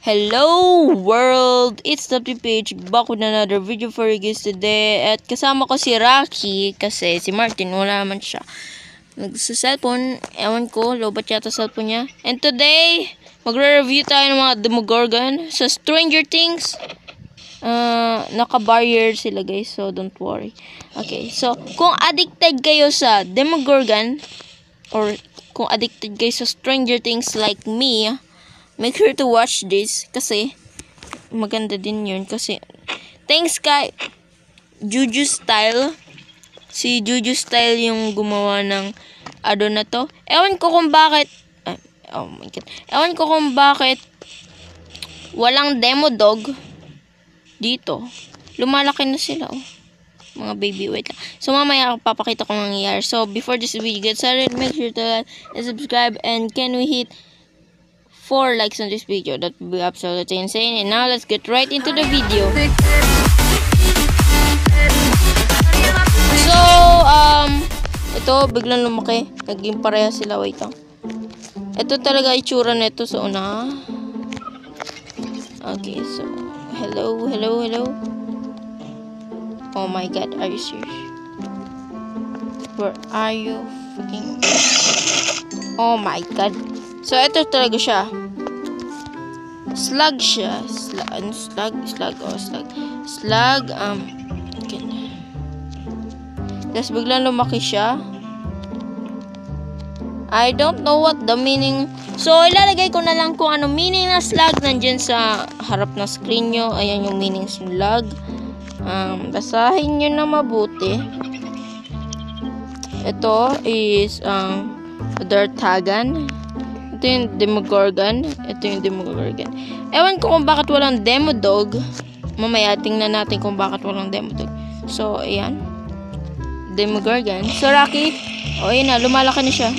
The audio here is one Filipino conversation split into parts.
Hello world! It's WPH back with another video for you guys today. At kasama ko si Rocky kasi si Martin wala naman siya. Nagsa-cellphone, ewan ko, lobat yata cellphone niya. And today, magre-review tayo ng mga Demogorgon sa Stranger Things. Uh, naka-barrier sila guys, so don't worry. Okay, so kung addicted kayo sa Demogorgon or kung addicted kayo sa Stranger Things like me, make sure to watch this kasi maganda din yun kasi thanks kay Juju Style. Si Juju Style yung gumawa ng ano na to. Ewan ko kung bakit oh my god. Ewan ko kung bakit walang demo dog dito. Lumalaki na sila oh. Mga baby wait lang. So mamaya papakita ko nangyayari. So before this video gets started make sure to like and subscribe and can we hit 4 likes on this video. That would be absolutely insane. And now let's get right into the video. So, um, ito, biglang lumaki. Naging pareha sila. Wait lang. Ito talaga itsura nito sa una. Okay, so, hello, hello, hello. Oh my god, are you serious? Where are you fucking... Oh my god. So, ito talaga siya. Slug siya. Slug, ano, slug, slug, oh, slug. Slug, um, okay. Tapos biglang lumaki siya. I don't know what the meaning. So, ilalagay ko na lang kung ano meaning ng slug nandyan sa harap ng screen nyo. Ayan yung meaning slug. Um, basahin nyo na mabuti. Ito is, um, Dartagan. Ito yung Demogorgon. Ito yung Demogorgon. Ewan ko kung bakit walang Demodog. Mamaya tingnan natin kung bakit walang Demodog. So, ayan. Demogorgon. So, Rocky. O, oh, ayan na. Lumalaki na siya.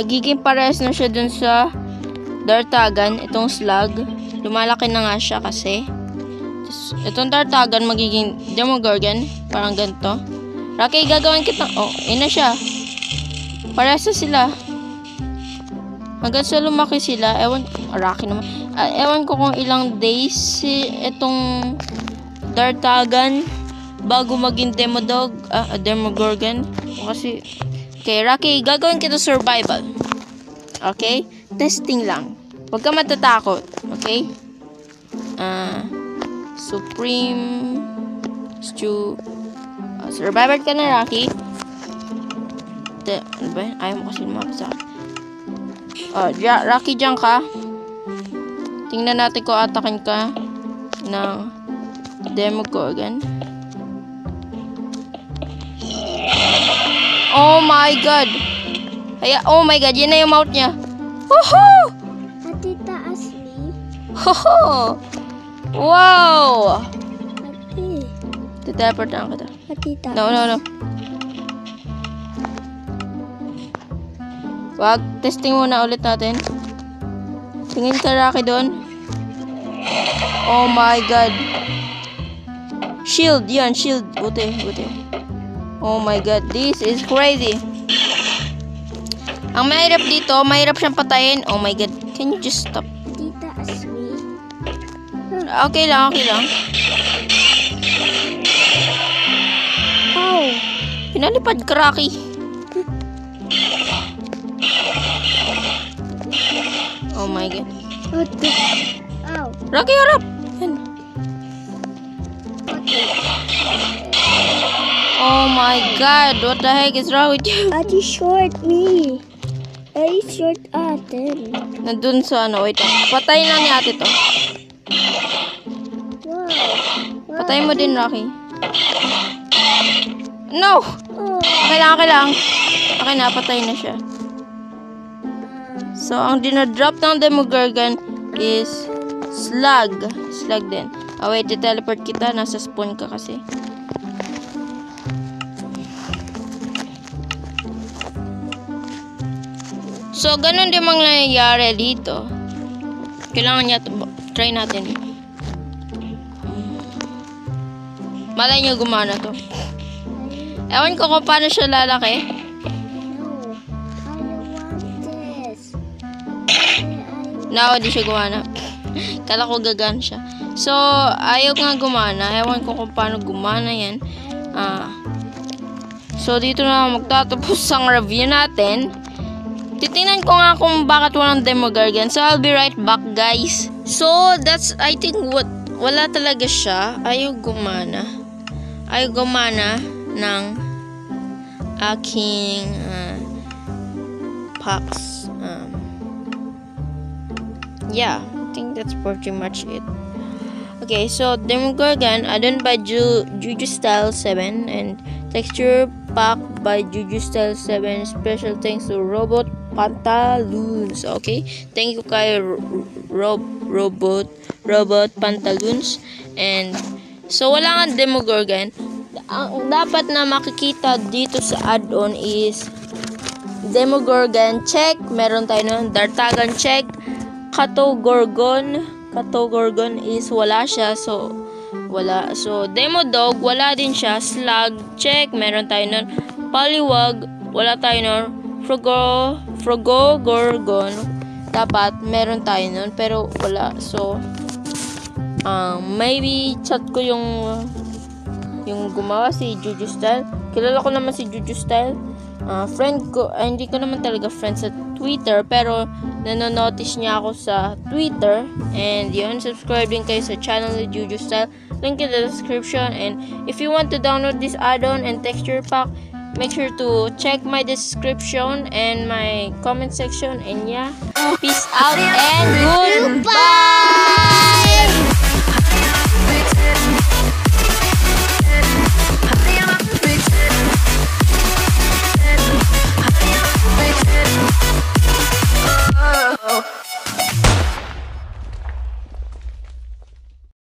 Nagiging pares na siya dun sa Dartagan. Itong slug. Lumalaki na nga siya kasi. Itong Dartagan magiging Demogorgon. Parang ganito. Rocky, gagawin kita. Oh, ayan na siya. Pares na sila. Hanggang sa lumaki sila, ewan, Rocky naman, uh, ewan ko kung ilang days si itong Dartagan bago maging Demodog, ah, uh, Demogorgon. Kasi, okay, Rocky, gagawin kita survival. Okay? Testing lang. Huwag ka matatakot. Okay? Ah, uh, Supreme Stew. Uh, survivor ka na, Rocky. De, ano ba? Ayaw mo kasi lumapit sa akin. Oh, ja, Rocky dyan ka. Tingnan natin kung atakin ka ng Demogorgon. Oh my god. Kaya, oh my god, yan na yung mouth niya. Woohoo! Ati taas ni. Hoho! Wow! Ati. Titeleport lang kita. Ati taas. No, no, no. Wag, testing muna ulit natin. Tingin ka Rocky doon. Oh my god. Shield, yan, shield. Buti, buti. Oh my god, this is crazy. Ang mahirap dito, mahirap siyang patayin. Oh my god, can you just stop? Ati taas ni. Okay lang, okay lang. Ow. Pinalipad ka, Rocky. Oh my god. Ati. Ow. Rocky, harap! Yan. Oh my god, what the heck is wrong with you? Ati short me. Very short ate. Nandun sa ano, wait. Patayin lang ni ate to. Wow. wow. Patayin mo din, Rocky. No! Oh. Okay lang, okay lang. Okay na, patay na siya. So, ang dinadrop ng Demogorgon is slug. Slug din. Oh, wait, teleport kita. Nasa spawn ka kasi. So, ganun din mga nangyayari dito. Kailangan niya, try natin. Malay niyo gumana to. Ewan ko kung paano siya lalaki. No, di siya gumana. Kala ko gagan siya. So, ayaw nga gumana. Ewan ko kung paano gumana yan. Ah. so, dito na magtatapos ang review natin. Titingnan ko nga kung bakit walang Demogorgon. So, I'll be right back, guys. So, that's, I think, what, wala talaga siya. Ayaw gumana. Ayaw gumana ng aking ah, packs. Yeah, I think that's pretty much it. Okay, so Demogorgon, addon by Ju Juju Style 7 and texture pack by Juju Style 7. Special thanks to Robot Pantaloons. Okay, thank you kay Ro- Rob Robot Robot Pantaloons and so wala nga Demogorgon. Ang dapat na makikita dito sa add-on is Demogorgon check, meron tayo nun. Dartagan check, Katogorgon, Katogorgon is wala siya, so wala. So Demodog, wala din siya. Slug check, meron tayo nun. Poliwag, wala tayo nun. Frogo, Frogogorgon, dapat meron tayo nun, pero wala. So, um, maybe chat ko yung yung gumawa si Juju Style. Kilala ko naman si Juju Style. Ah, friend ko, ah, hindi ko naman talaga friend sa Twitter, pero nanonotice niya ako sa Twitter. And yun, subscribe din kayo sa channel ni Juju Style. Link in the description. And if you want to download this add-on and texture pack, make sure to check my description and my comment section. And yeah, peace out and good